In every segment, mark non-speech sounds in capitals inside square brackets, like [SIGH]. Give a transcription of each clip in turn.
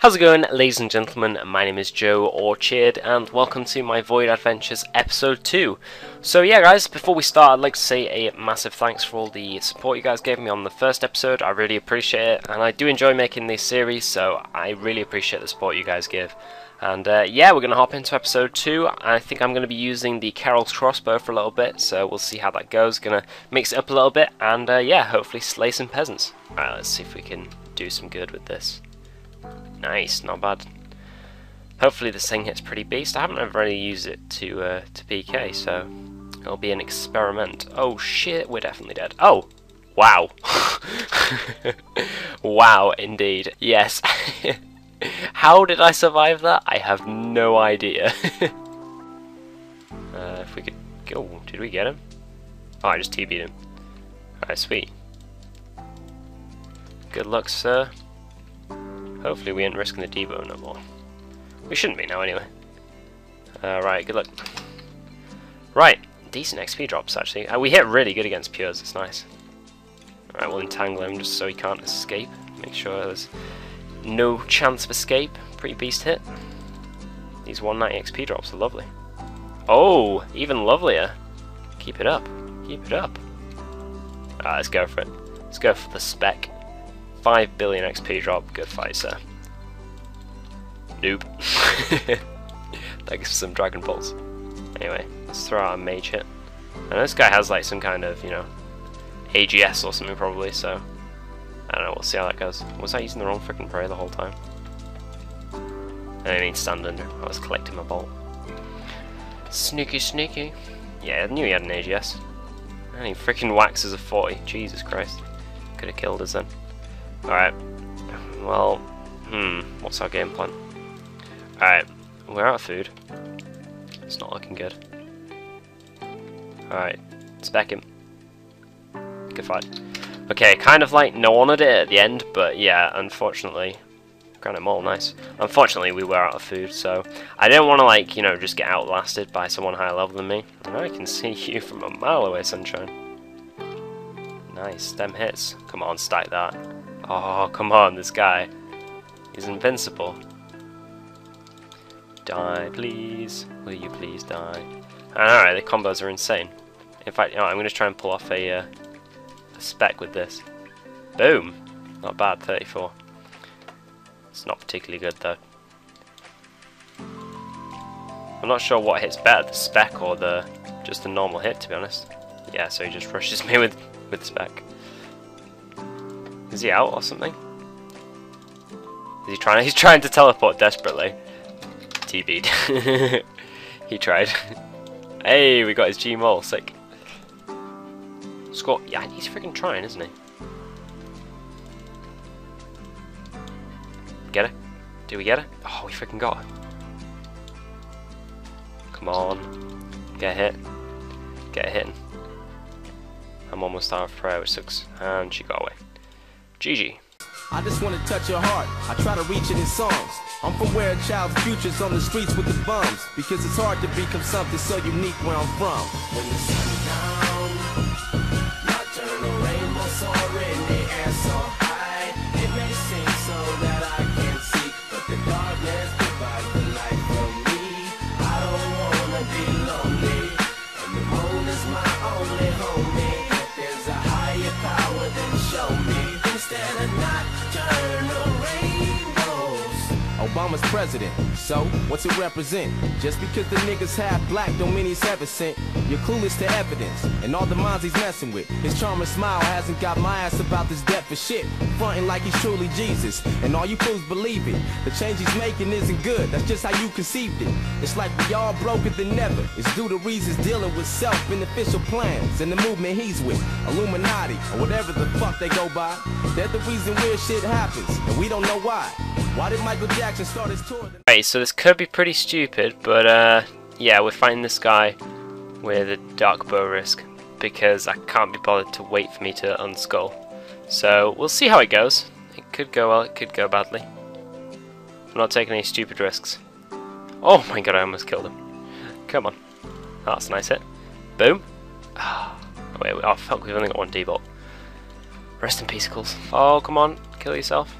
How's it going, ladies and gentlemen? My name is Joe Orchard, and welcome to my Void Adventures episode 2. So, yeah, guys, before we start, I'd like to say a massive thanks for all the support you guys gave me on the first episode. I really appreciate it, and I do enjoy making this series, so I really appreciate the support you guys give. And uh, yeah, we're going to hop into episode 2. I think I'm going to be using the Karil's crossbow for a little bit, so we'll see how that goes. Going to mix it up a little bit, and uh, yeah, hopefully slay some peasants. Alright, let's see if we can do some good with this. Nice, not bad. Hopefully this thing hits pretty beast. I haven't ever really used it to uh, to PK, so it'll be an experiment. Oh shit, we're definitely dead. Oh, wow. [LAUGHS] wow, indeed. Yes. [LAUGHS] How did I survive that? I have no idea. [LAUGHS] uh, if we could... Oh, did we get him? Oh, I just TB'd him. Alright, sweet. Good luck, sir. Hopefully we ain't risking the debo no more. We shouldn't be now anyway. Uh, right, good luck. Right, decent XP drops actually. Uh, we hit really good against Pures, it's nice. Alright, we'll entangle him just so he can't escape. Make sure there's no chance of escape. Pretty beast hit. These 190 XP drops are lovely. Oh, even lovelier. Keep it up. Keep it up. Alright, let's go for it. Let's go for the spec. 5 billion XP drop, good fight, sir. Noob. [LAUGHS] Thanks for some Dragon Balls. Anyway, let's throw out a mage hit. And this guy has like some kind of, you know, AGS or something probably, so I don't know, we'll see how that goes. Was I using the wrong freaking prayer the whole time? I didn't mean stand under, I was collecting my bolt. Sneaky, sneaky. Yeah, I knew he had an AGS. And he freaking waxes a 40, Jesus Christ. Could have killed us then. Alright. Well, hmm, what's our game plan? Alright, we're out of food. It's not looking good. Alright, spec him. Good fight. Okay, kind of like no one did it at the end, but yeah, unfortunately, Granite Maul, nice. Unfortunately, we were out of food, so I didn't want to, like, you know, just get outlasted by someone higher level than me. And I can [LAUGHS] see you from a mile away, sunshine. Nice, them hits. Come on, stack that. Oh, come on, this guy. He's invincible. Die, please. Will you please die? Alright, the combos are insane. In fact, you know, I'm going to try and pull off a, uh, a spec with this. Boom! Not bad, 34. It's not particularly good, though. I'm not sure what hits better, the spec or the just the normal hit, to be honest. Yeah, so he just [LAUGHS] rushes me with, with spec. Is he out or something? Is he trying? [LAUGHS] He's trying to teleport desperately. TB'd. [LAUGHS] he tried. [LAUGHS] hey, we got his G maul. Sick. Scott. Yeah, he's freaking trying, isn't he? Get it? Do we get it? Oh, we freaking got it. Come on. Get hit. Get hit. I'm almost out of prayer, which sucks. And she got away. GG. I just want to touch your heart. I try to reach it in songs. I'm from where a child's future's on the streets with the bums. Because it's hard to become something so unique where I'm from. President, so what's it represent? Just because the niggas half black don't mean he's ever sent. You're clueless to evidence, and all the minds he's messing with. His charming smile hasn't got my ass about this debt for shit. Frontin' like he's truly Jesus, and all you fools believe it. The change he's making isn't good, that's just how you conceived it. It's like we all broker than never. It's due to reasons dealing with self-beneficial plans and the movement he's with. Illuminati, or whatever the fuck they go by. They're the reason weird shit happens, and we don't know why. Why did Michael Jackson start his tour? Right, so this could be pretty stupid, but uh, yeah, we're fighting this guy with a dark bow risk because I can't be bothered to wait for me to unskull. So we'll see how it goes. It could go well, it could go badly. I'm not taking any stupid risks. Oh my god, I almost killed him. Come on. That's a nice hit. Boom. Oh, wait, oh fuck, we've only got one D-bolt. Rest in peace, Calls. Oh, come on, kill yourself.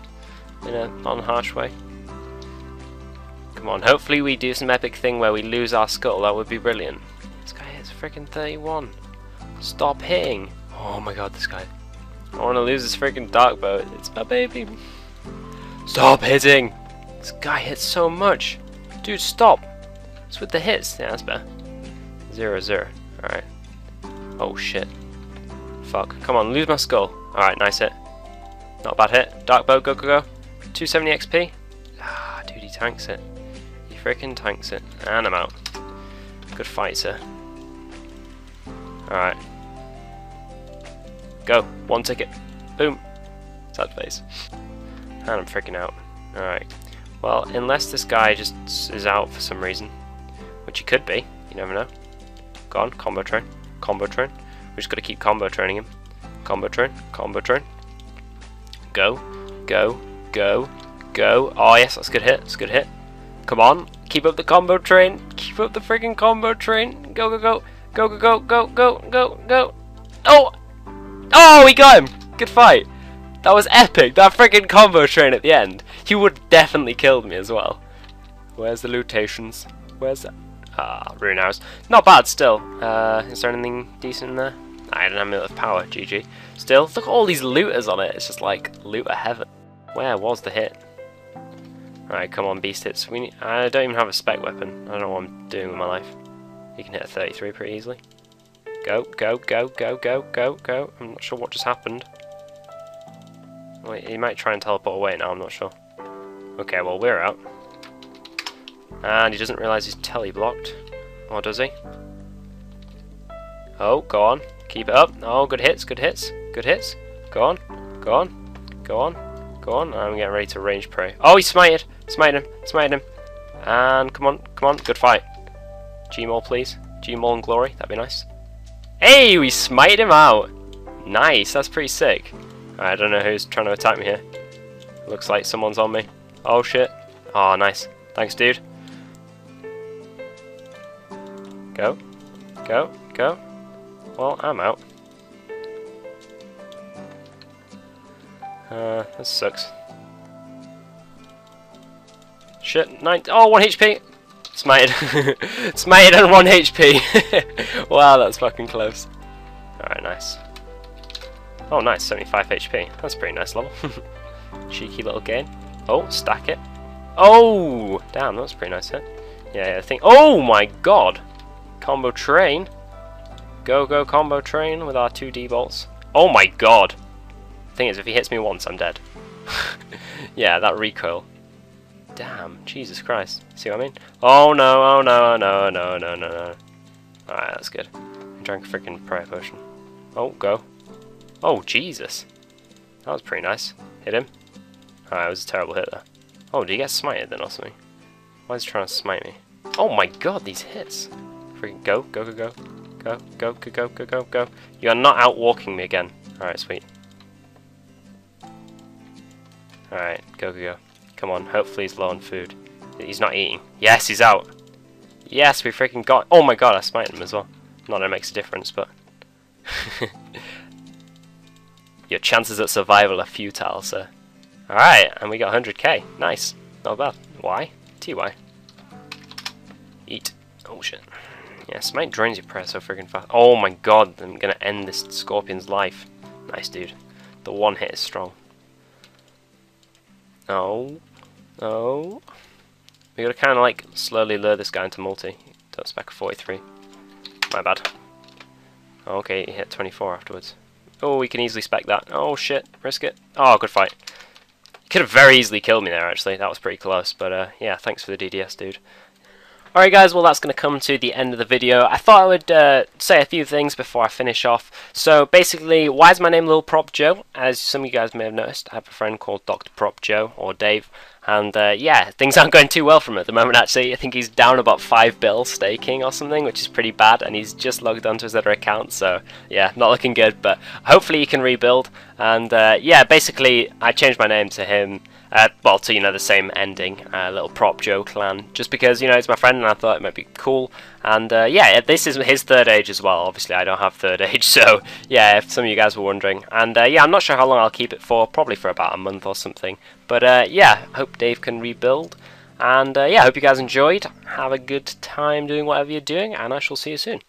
In a non-harsh way. Come on, hopefully we do some epic thing where we lose our skull. That would be brilliant. This guy hits freaking 31. Stop hitting. Oh my god, this guy. I want to lose this freaking dark bow. It's my baby. Stop hitting. This guy hits so much. Dude, stop. It's with the hits. Yeah, that's better. Zero, zero. Alright. Oh shit. Fuck. Come on, lose my skull. Alright, nice hit. Not a bad hit. Dark bow, go, go, go. 270 XP. Ah, dude, he tanks it. He freaking tanks it. And I'm out. Good fight, sir. Alright. Go. One ticket. Boom. Sad face. And I'm freaking out. Alright. Well, unless this guy just is out for some reason. Which he could be. You never know. Gone. Combo train. Combo train. We just got to keep combo training him. Combo train. Combo train. Go. Go. Go. Go. Oh, yes. That's a good hit. That's a good hit. Come on. Keep up the combo train. Keep up the freaking combo train. Go, go, go. Go, go, go, go, go, go, go. Oh! Oh, we got him! Good fight. That was epic. That freaking combo train at the end. He would definitely killed me as well. Where's the lootations? Where's that? Ah, rune house. Not bad still. Uh, is there anything decent in there? I don't have of power. GG. Still, look at all these looters on it. It's just like looter heaven. Where was the hit? Alright, come on, beast hits. We need, I don't even have a spec weapon. I don't know what I'm doing with my life. You can hit a 33 pretty easily. Go, go, go, go, go, go, go. I'm not sure what just happened. Wait, he might try and teleport away now, I'm not sure. Okay, well, we're out. And he doesn't realise he's tele-blocked. Or does he? Oh, go on. Keep it up. Oh, good hits, good hits, good hits. Go on, go on, go on, go on. I'm getting ready to range prey. Oh, he smited! Smited him, smited him. And come on, come on, good fight. Gmaul, please. Gmaul and glory, that'd be nice. Hey, we smite him out! Nice, that's pretty sick. I don't know who's trying to attack me here. Looks like someone's on me. Oh shit. Oh, nice. Thanks, dude. Go. Go. Go. Well, I'm out. Uh, this sucks. Shit, nine. Oh, one HP! Smited. [LAUGHS] Smited on 1 HP. [LAUGHS] wow, that's fucking close. Alright, nice. Oh, nice, 75 HP. That's pretty nice level. [LAUGHS] Cheeky little gain. Oh, stack it. Oh! Damn, that's pretty nice hit. Yeah, I think. Oh my god! Combo train. Go, go, combo train with our two D-bolts. Oh my god! Thing is, if he hits me once, I'm dead. [LAUGHS] yeah, that recoil. Damn, Jesus Christ. See what I mean? Oh no, oh no, oh, no, oh, no, oh, no, no, no. Alright, that's good. I drank a freaking prayer potion. Oh, go. Oh, Jesus. That was pretty nice. Hit him. Alright, it was a terrible hit there. Oh, did he get smited then or something? Why is he trying to smite me? Oh my god, these hits. Freaking go, go, go, go. Go, go, go, go, go, go, go. You are not out walking me again. Alright, sweet. Alright, go, go, go. Come on, hopefully he's low on food. He's not eating. Yes, he's out! Yes, we freaking got- Oh my god, I smite him as well. Not that it makes a difference, but... [LAUGHS] Your chances at survival are futile, sir. Alright, and we got 100k. Nice. Not bad. Why? TY. Eat. Oh shit. Yeah, smite drains your prayer so freaking fast. Oh my god, I'm gonna end this scorpion's life. Nice, dude. The one hit is strong. Oh. Oh. We gotta kinda like slowly lure this guy into multi. Don't spec 43. My bad. Okay, he hit 24 afterwards. Oh, we can easily spec that. Oh shit, risk it. Oh, good fight. Could have very easily killed me there actually, that was pretty close, but uh, yeah, thanks for the DDS dude. Alright guys, well that's going to come to the end of the video. I thought I would uh, say a few things before I finish off. So basically, why is my name Little Prop Joe? As some of you guys may have noticed, I have a friend called Dr. Prop Joe, or Dave. And uh, yeah, things aren't going too well for him at the moment actually. I think he's down about 5 bills staking or something, which is pretty bad. And he's just logged onto his other account, so yeah, not looking good. But hopefully he can rebuild. And uh, yeah, basically I changed my name to him uh, well, to, you know, the same ending, uh, little prop Joe clan, just because, you know, it's my friend and I thought it might be cool. And, uh, yeah, this is his third age as well. Obviously, I don't have third [LAUGHS] age, so, yeah, if some of you guys were wondering. And, uh, yeah, I'm not sure how long I'll keep it for, probably for about a month or something. But, uh, yeah, hope Dave can rebuild. And uh, yeah, hope you guys enjoyed. Have a good time doing whatever you're doing, and I shall see you soon.